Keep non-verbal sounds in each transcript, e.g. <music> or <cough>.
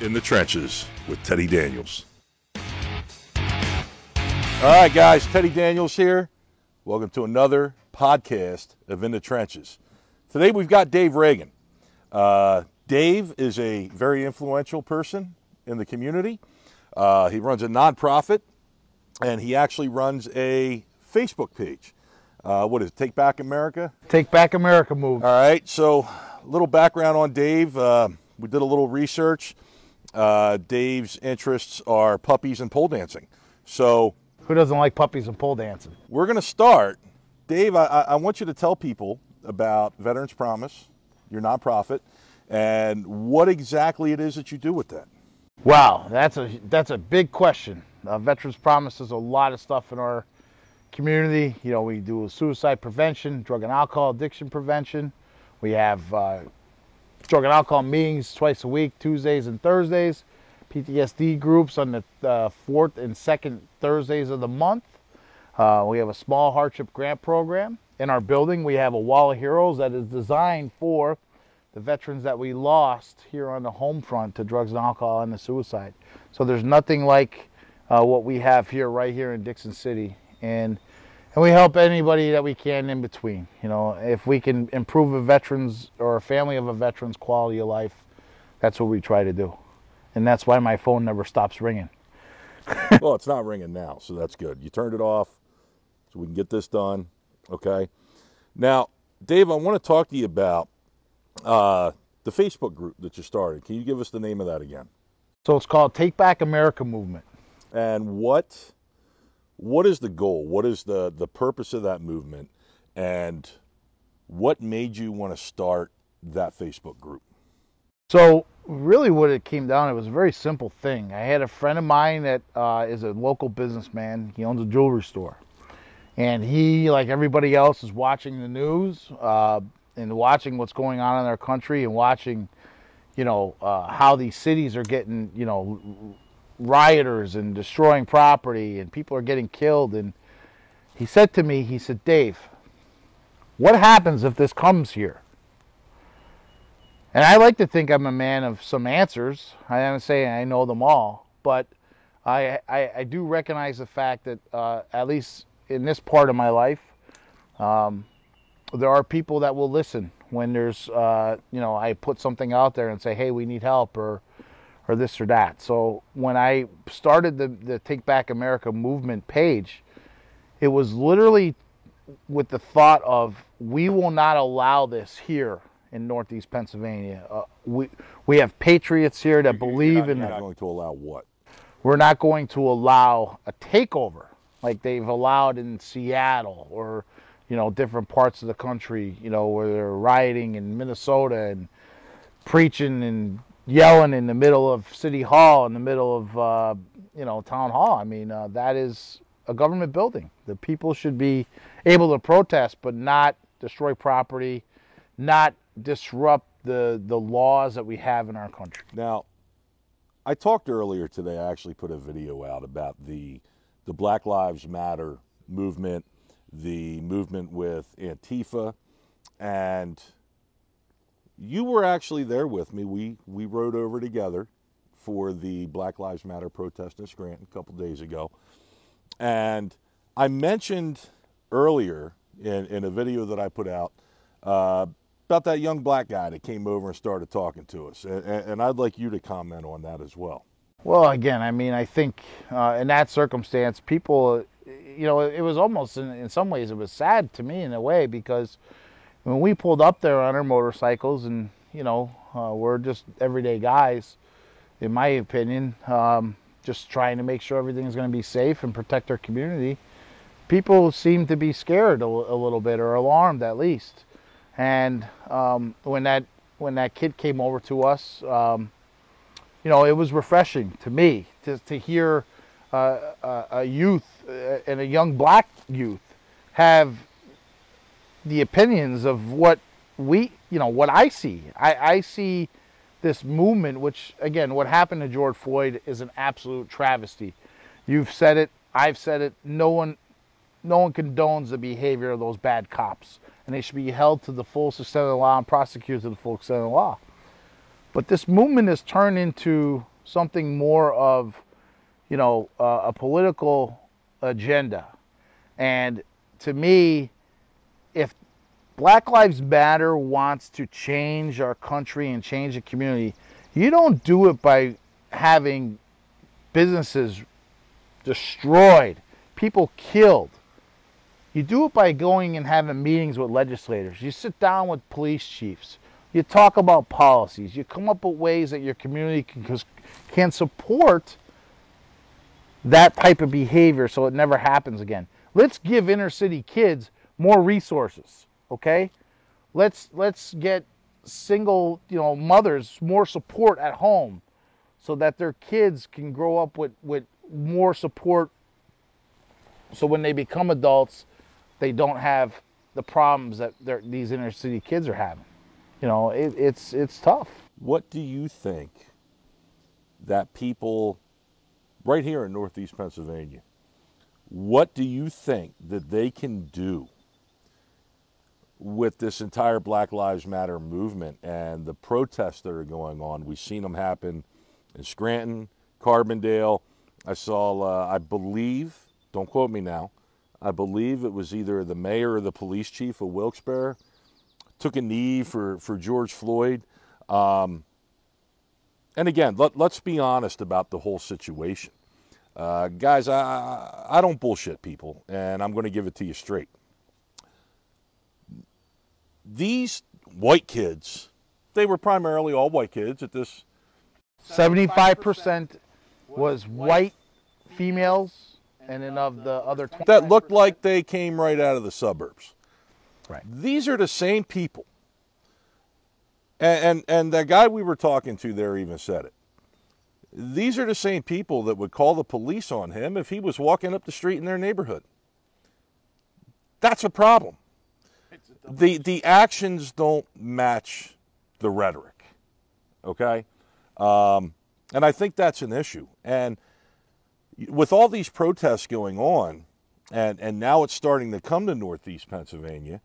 In the Trenches with Teddy Daniels. All right, guys, Teddy Daniels here. Welcome to another podcast of In the Trenches. Today we've got Dave Ragan. Uh, Dave is a very influential person in the community. Uh, he runs a nonprofit and he actually runs a Facebook page. Uh, what is it, Take Back America? Take Back America move. All right, so a little background on Dave. Uh, we did a little research. Uh, Dave's interests are puppies and pole dancing. So Who doesn't like puppies and pole dancing? we're going to start. Dave, I, I want you to tell people about Veterans Promise, your nonprofit, and what exactly it is that you do with that. Wow, that's a that's a big question. Uh, Veterans promises a lot of stuff in our community. You know, we do suicide prevention, drug and alcohol addiction prevention. We have uh, drug and alcohol meetings twice a week, Tuesdays and Thursdays. PTSD groups on the uh, fourth and second Thursdays of the month. Uh, we have a small hardship grant program. In our building, we have a wall of heroes that is designed for the veterans that we lost here on the home front to drugs and alcohol and the suicide. So there's nothing like uh, what we have here, right here in Dickson City, and and we help anybody that we can in between. You know, if we can improve a veteran's or a family of a veteran's quality of life, that's what we try to do, and that's why my phone never stops ringing. <laughs> well, it's not ringing now, so that's good. You turned it off so we can get this done. Okay. Now, Dave, I want to talk to you about uh, the Facebook group that you started. Can you give us the name of that again? So it's called Take Back America Movement. And what what is the goal? What is the the purpose of that movement? And what made you want to start that Facebook group? So really, what it came down, it was a very simple thing. I had a friend of mine that uh, is a local businessman. He owns a jewelry store, and he, like everybody else, is watching the news uh, and watching what's going on in our country and watching, you know, uh, how these cities are getting, you know, rioters and destroying property and people are getting killed. And he said to me, he said, Dave, what happens if this comes here? And I like to think I'm a man of some answers. I am saying I know them all, but I, I, I do recognize the fact that uh, at least in this part of my life, um, there are people that will listen when there's uh, you know I put something out there and say, hey, we need help or or this or that. So when I started the the Take Back America movement page, it was literally with the thought of we will not allow this here in Northeast Pennsylvania. Uh, we we have patriots here that believe in You're not going to allow what? We're not going to allow a takeover like they've allowed in Seattle or you know different parts of the country. You know where they're rioting in Minnesota and preaching and yelling in the middle of City Hall, in the middle of uh, you know Town Hall. I mean uh, that is a government building. The people should be able to protest, but not destroy property, not disrupt the the laws that we have in our country. Now, I talked earlier today. I actually put a video out about the the Black Lives Matter movement, the movement with Antifa, and you were actually there with me. We we rode over together for the Black Lives Matter protest in Scranton a couple days ago, and I mentioned earlier in, in a video that I put out uh, about that young black guy that came over and started talking to us, and, and I'd like you to comment on that as well. Well, again, I mean, I think uh, in that circumstance, people, you know, it was almost in, in some ways it was sad to me in a way because when we pulled up there on our motorcycles and you know uh, we're just everyday guys, in my opinion, um, just trying to make sure everything's going to be safe and protect our community. People seem to be scared a, a little bit or alarmed at least, and um, when that when that kid came over to us. Um, you know, it was refreshing to me to, to hear uh, a, a youth uh, and a young black youth have the opinions of what we, you know, what I see. I, I see this movement, which again, what happened to George Floyd is an absolute travesty. You've said it, I've said it. No one, no one condones the behavior of those bad cops, and they should be held to the full extent of the law and prosecuted to the full extent of the law. But this movement has turned into something more of, you know, uh, a political agenda. And to me, if Black Lives Matter wants to change our country and change the community, you don't do it by having businesses destroyed, people killed. You do it by going and having meetings with legislators. You sit down with police chiefs. You talk about policies. You come up with ways that your community can, can support that type of behavior so it never happens again. Let's give inner city kids more resources, okay? Let's let's get single, you know, mothers more support at home so that their kids can grow up with with more support so when they become adults they don't have the problems that these inner city kids are having. You know, it, it's it's tough. What do you think that people right here in Northeast Pennsylvania, what do you think that they can do with this entire Black Lives Matter movement and the protests that are going on? We've seen them happen in Scranton, Carbondale. I saw, uh, I believe, don't quote me now, I believe it was either the mayor or the police chief of Wilkes-Barre took a knee for, for George Floyd. Um, and again, let, us be honest about the whole situation. Uh, guys, I, I don't bullshit people, and I'm going to give it to you straight. These white kids, they were primarily all white kids at this. 75% was white females, and then of the other 20 that looked like they came right out of the suburbs. Right. These are the same people. And, and, and the guy we were talking to there even said it. These are the same people that would call the police on him if he was walking up the street in their neighborhood. That's a problem. The, the actions don't match the rhetoric, okay? Um, and I think that's an issue. And with all these protests going on, and, and now it's starting to come to Northeast Pennsylvania,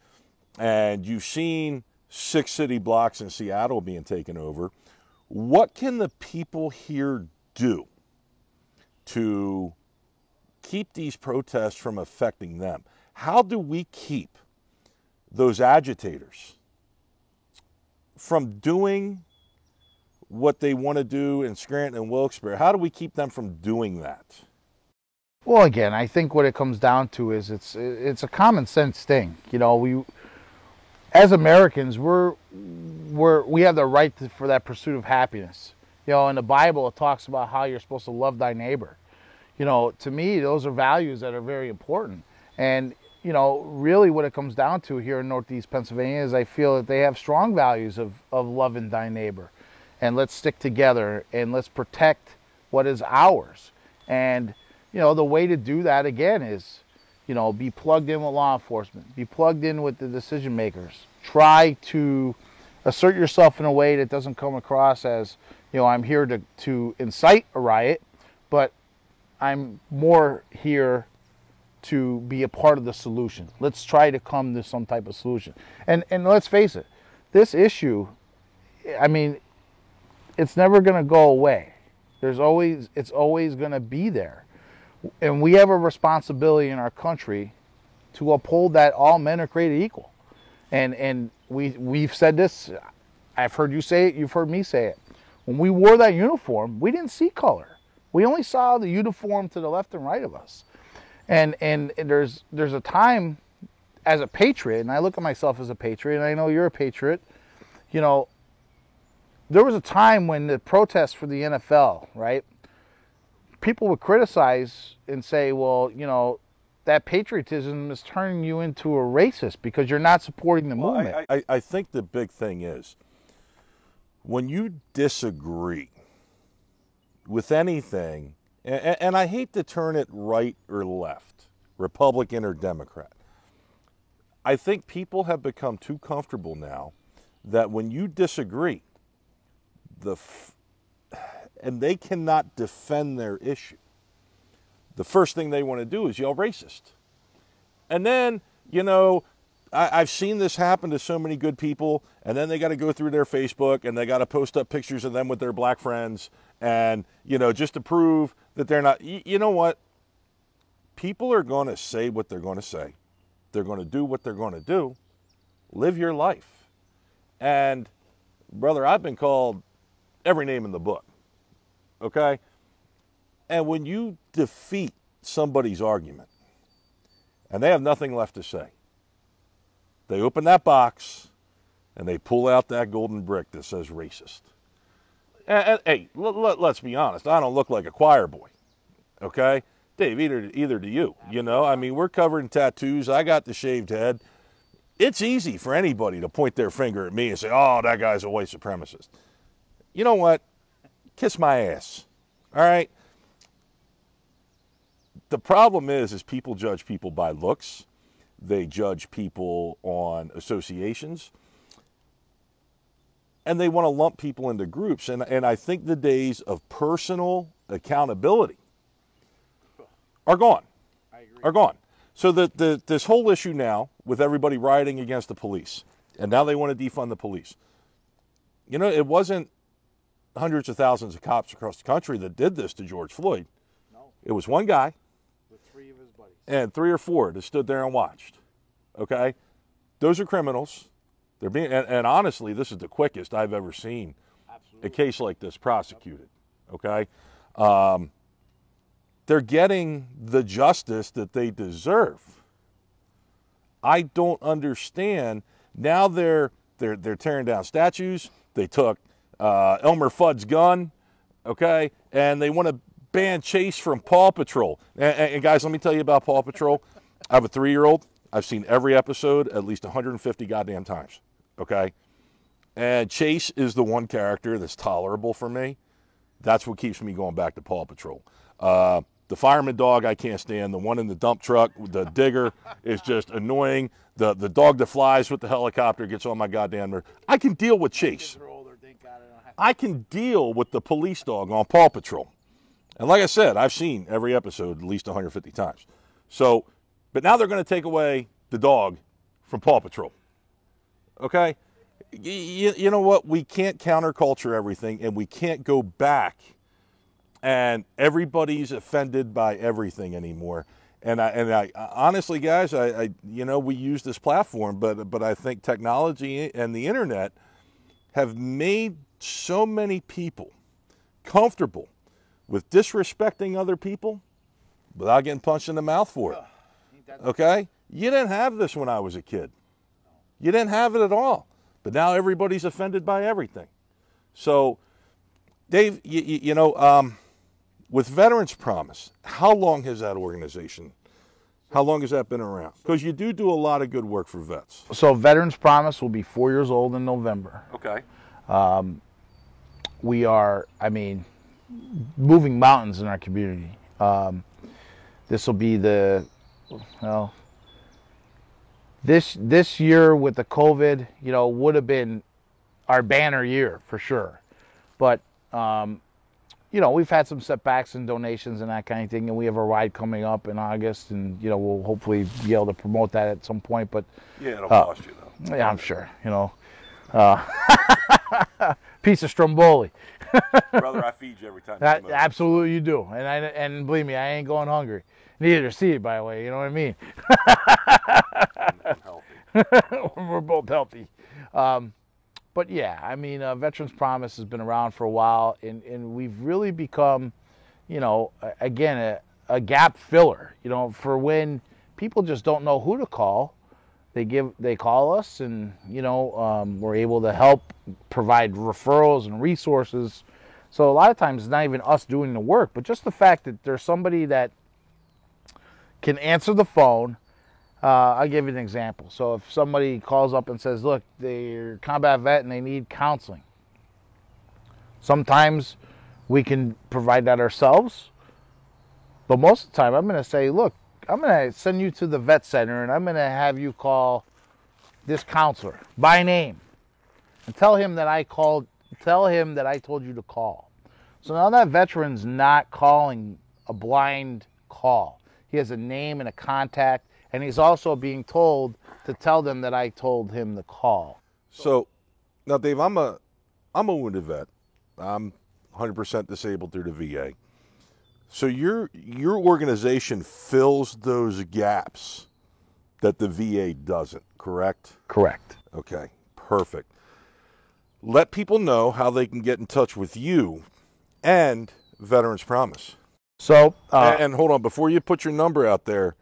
and you've seen six city blocks in Seattle being taken over what can the people here do to keep these protests from affecting them? How do we keep those agitators from doing what they want to do in Scranton and Wilkes-Barre? How do we keep them from doing that? Well, again, I think what it comes down to is it's it's a common sense thing. You know, we as Americans, we're we're we have the right to, for that pursuit of happiness. You know, in the Bible, it talks about how you're supposed to love thy neighbor. You know, to me, those are values that are very important. And you know, really, what it comes down to here in Northeast Pennsylvania is I feel that they have strong values of of loving thy neighbor, and let's stick together and let's protect what is ours. And you know, the way to do that again is you know, be plugged in with law enforcement, be plugged in with the decision makers. Try to assert yourself in a way that doesn't come across as, you know, I'm here to, to incite a riot, but I'm more here to be a part of the solution. Let's try to come to some type of solution. And and let's face it, this issue, I mean, it's never going to go away. There's always it's always going to be there and we have a responsibility in our country to uphold that all men are created equal. And and we we've said this. I've heard you say it. You've heard me say it. When we wore that uniform, we didn't see color. We only saw the uniform to the left and right of us. And and there's there's a time as a patriot, and I look at myself as a patriot, and I know you're a patriot. You know, there was a time when the protests for the NFL, right? people would criticize and say, well, you know, that patriotism is turning you into a racist because you're not supporting the well, movement. I, I, I think the big thing is when you disagree with anything, and, and I hate to turn it right or left, Republican or Democrat. I think people have become too comfortable now that when you disagree, the and they cannot defend their issue, the first thing they want to do is yell racist. And then, you know, I, I've seen this happen to so many good people, and then they got to go through their Facebook and they got to post up pictures of them with their black friends, and you know, just to prove that they're not. You, you know what? People are going to say what they're going to say. They're going to do what they're going to do. Live your life. And brother, I've been called every name in the book. Okay? And when you defeat somebody's argument and they have nothing left to say, they open that box and they pull out that golden brick that says racist. Hey, let, let's be honest, I don't look like a choir boy. Okay? Dave, either, either do you. You know, I mean, we're covered in tattoos. I got the shaved head. It's easy for anybody to point their finger at me and say, oh, that guy's a white supremacist. You know what? Kiss my ass. All right? The problem is, is people judge people by looks. They judge people on associations. And they want to lump people into groups. And, and I think the days of personal accountability are gone. Are gone. So the, the, this whole issue now with everybody rioting against the police, and now they want to defund the police. You know, it wasn't hundreds of thousands of cops across the country that did this to George Floyd. No. It was one guy With three of his buddies. and three or four that stood there and watched. Okay, those are criminals. They're being, and, and honestly, this is the quickest I've ever seen Absolutely. a case like this prosecuted. Okay, um, they're getting the justice that they deserve. I don't understand. Now they're they're they're tearing down statues. They took uh, Elmer Fudd's gun, okay, and they want to ban Chase from Paw Patrol. And, and- and guys, let me tell you about Paw Patrol. I have a three-year-old. I've seen every episode at least 150 goddamn times. Okay, and Chase is the one character that's tolerable for me. That's what keeps me going back to Paw Patrol. Uh, the fireman dog I can't stand. The one in the dump truck, the digger, is just annoying. The the dog that flies with the helicopter gets on my goddamn nerve. I can deal with Chase. Kids are older. Thank God I I can deal with the police dog on Paw Patrol. And like I said, I've seen every episode at least 150 times. So, but now they're going to take away the dog from Paw Patrol. Okay? You, you know what? We can't counterculture everything and we can't go back and everybody's offended by everything anymore. And I, and I honestly, guys, I, I, you know, we use this platform, but, but I think technology and the internet have made so many people comfortable with disrespecting other people without getting punched in the mouth for it. Okay? You didn't have this when I was a kid. You didn't have it at all. But now everybody's offended by everything. So, Dave, you, you, you know, um, with Veterans Promise, how long has that organization? How long has that been around? Because you do do a lot of good work for vets. So Veterans Promise will be four years old in November. Okay. We are, I mean, moving mountains in our community. Um, this will be the, well, this this year with the COVID, you know, would have been our banner year for sure. But um, you know, we've had some setbacks and donations and that kind of thing, and we have a ride coming up in August, and you know, we'll hopefully be able to promote that at some point. But Yeah, it'll Uh, cost you, though. yeah, I'm sure, you know, uh, <laughs> piece of Stromboli. Brother, I feed you every time. That, over. absolutely, you do, and I and believe me, I ain't going hungry. Neither see he, by the way. You know what I mean? <laughs> <laughs> I'm. We're both healthy. Um, but yeah, I mean, uh, Veterans Promise has been around for a while, and, and we've really become, you know, again, a, a gap filler. You know, for when people just don't know who to call, they give they call us, and you know, um, we're able to help provide referrals and resources. So a lot of times, it's not even us doing the work, but just the fact that there's somebody that can answer the phone. Uh, I'll give you an example. So if somebody calls up and says, "Look, they're combat vet and they need counseling," sometimes we can provide that ourselves. But most of the time, I'm going to say, "Look, I'm going to send you to the vet center and I'm going to have you call this counselor by name and tell him that I called. Tell him that I told you to call." So now that veteran's not calling a blind call. He has a name and a contact, and he's also being told to tell them that I told him to call. So now, Dave, I'm a I'm a wounded vet. I'm 100% disabled through the VA. So your your organization fills those gaps that the VA doesn't, correct? Correct. Okay, perfect. Let people know how they can get in touch with you and Veterans Promise. So, uh, and, and hold on, before you put your number out there,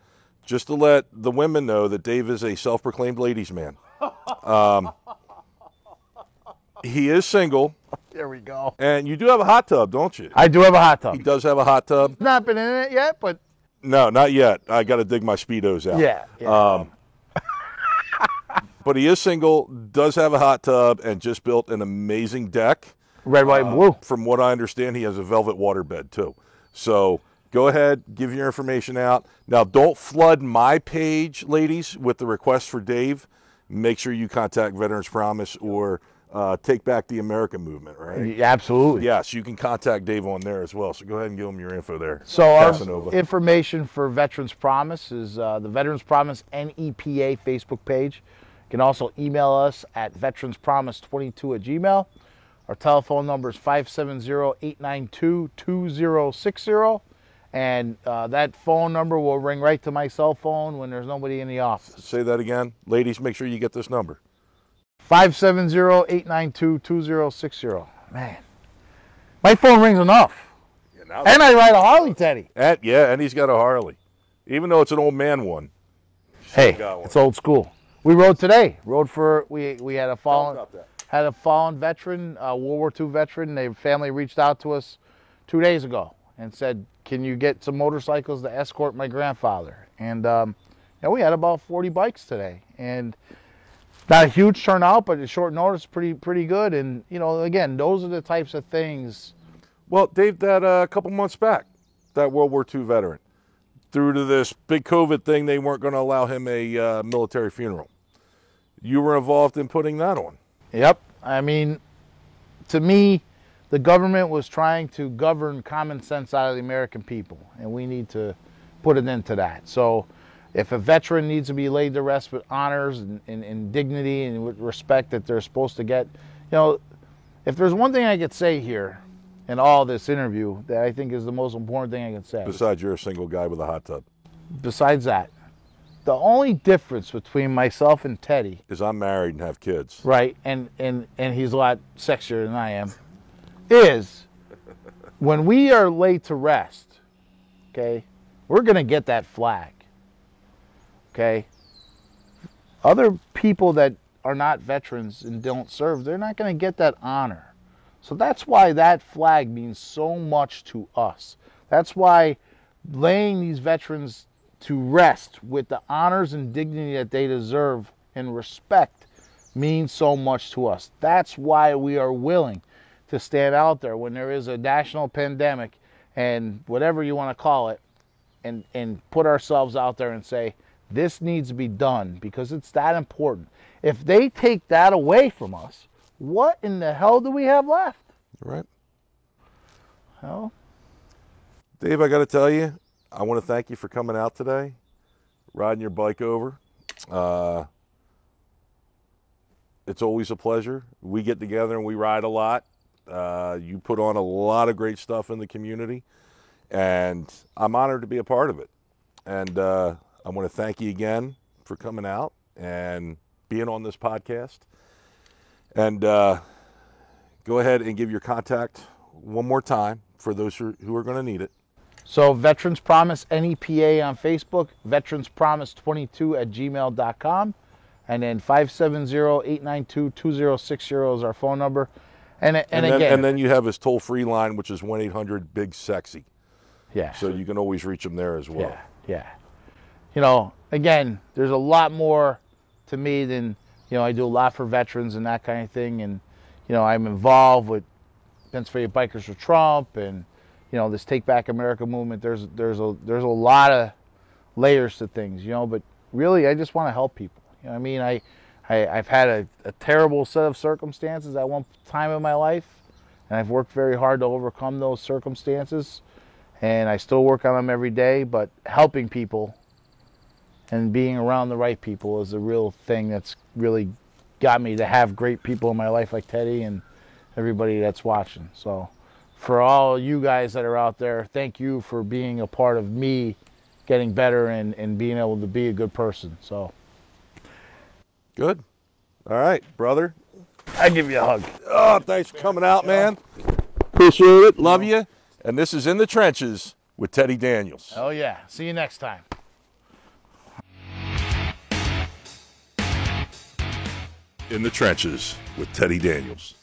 just to let the women know that Dave is a self-proclaimed ladies' man. Um, he is single, there we go. and you do have a hot tub, don't you? I do have a hot tub. He does have a hot tub. Not been in it yet, but No, not yet. I got to dig my speedos out. yeah. yeah. Um, but he is single, does have a hot tub, and just built an amazing deck. Red, white, and Uh, blue. From what I understand, he has a velvet waterbed too. So go ahead, give your information out. Now, don't flood my page, ladies, with the request for Dave. Make sure you contact Veterans Promise or uh, Take Back the American Movement, right? Yeah, Absolutely. Yes, you can contact Dave on there as well. So go ahead and give him your info there. So our information for Veterans Promise is uh, the Veterans Promise NEPA Facebook page. You can also email us at veteranspromise22 at gmail. Our telephone number is 570-892-2060. And uh, that phone number will ring right to my cell phone when there's nobody in the office. Say that again. Ladies, make sure you get this number. 570-892-2060. Man, my phone rings enough. And I ride a Harley, Teddy. And, yeah, and he's got a Harley. Even though it's an old man one. Hey, one. it's old school. We rode today. Rode for we we had a fallen had a fallen veteran, a World War II veteran. Their family reached out to us two days ago and said, "Can you get some motorcycles to escort my grandfather?" And um, yeah, we had about 40 bikes today, and not a huge turnout, but at short notice, pretty pretty good. And you know, again, those are the types of things. Well, Dave, that uh, a couple months back, that World War II veteran, through to this big COVID thing, they weren't going to allow him a uh, military funeral. You were involved in putting that on. Yep. I mean, to me, the government was trying to govern common sense out of the American people, and we need to put an end to that. So, if a veteran needs to be laid to rest with honors and, and, and dignity and with respect that they're supposed to get, you know, if there's one thing I could say here in all this interview that I think is the most important thing I can say, Besides, you're a single guy with a hot tub. besides that, the only difference between myself and Teddy Is I'm married and have kids. right and and and he's a lot sexier than i am is when we are laid to rest okay we're going to get that flag okay? Other people that are not veterans and don't serve they're not going to get that honor. So that's why that flag means so much to us. That's why laying these veterans to rest with the honors and dignity that they deserve and respect means so much to us. That's why we are willing to stand out there when there is a national pandemic and whatever you want to call it and and put ourselves out there and say this needs to be done because it's that important. If they take that away from us, what in the hell do we have left? Right. Well, Dave, I got to tell you, I want to thank you for coming out today, riding your bike over. Uh, it's always a pleasure. We get together and we ride a lot. Uh, you put on a lot of great stuff in the community, and I'm honored to be a part of it. And uh, I want to thank you again for coming out and being on this podcast. And uh, go ahead and give your contact one more time for those who are going to need it. So Veterans Promise NEPA on Facebook, Veterans Promise 22 at gmail.com, and then 570-892-2060 is our phone number. And, and, And, then, again, and then you have his toll free line, which is 1 800 Big Sexy. yeah, So you can always reach him there as well. yeah, yeah. You know, again, there's a lot more to me than, you know, I do a lot for veterans and that kind of thing. And, you know, I'm involved with Pennsylvania Bikers for Trump and, you know, this Take Back America movement. There's, there's a, there's a lot of layers to things, you know, but really I just want to help people. You know what I mean? I, I, I've had a, a terrible set of circumstances at one time in my life, and I've worked very hard to overcome those circumstances, and I still work on them every day. But helping people and being around the right people is the real thing that's really got me to have great people in my life like Teddy and everybody that's watching. So, for all you guys that are out there, thank you for being a part of me getting better and, and being able to be a good person. So, Good. All right, brother. I give you a hug. Oh, thanks for coming out, man. Appreciate it. Love you. And this is In the Trenches with Teddy Daniels. Oh, yeah. See you next time. In the Trenches with Teddy Daniels.